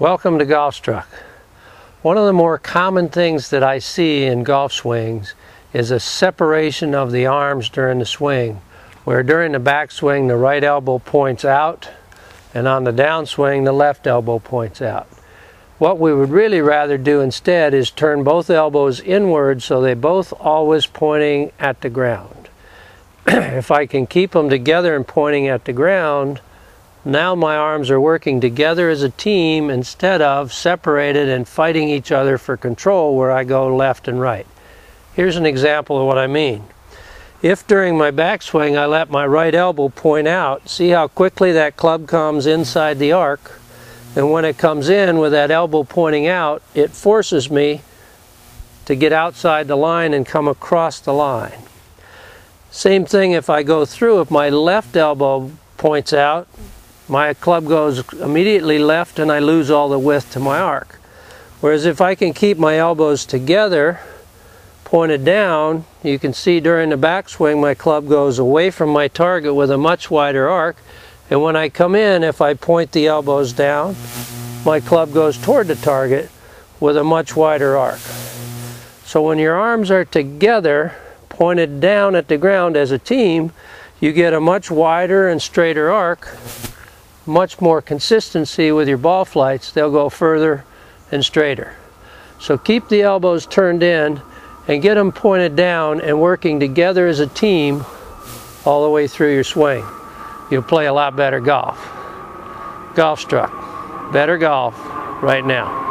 Welcome to Golfstruck. One of the more common things that I see in golf swings is a separation of the arms during the swing, where during the backswing the right elbow points out and on the downswing the left elbow points out. What we would really rather do instead is turn both elbows inward so they both always pointing at the ground. if I can keep them together and pointing at the ground, now my arms are working together as a team instead of separated and fighting each other for control where I go left and right. Here's an example of what I mean. If during my backswing I let my right elbow point out, see how quickly that club comes inside the arc? And when it comes in with that elbow pointing out, it forces me to get outside the line and come across the line. Same thing if I go through, if my left elbow points out, my club goes immediately left and I lose all the width to my arc. Whereas if I can keep my elbows together, pointed down, you can see during the backswing my club goes away from my target with a much wider arc. And when I come in, if I point the elbows down, my club goes toward the target with a much wider arc. So when your arms are together, pointed down at the ground as a team, you get a much wider and straighter arc much more consistency with your ball flights, they'll go further and straighter. So keep the elbows turned in and get them pointed down and working together as a team all the way through your swing. You'll play a lot better golf. Golfstruck. Better golf right now.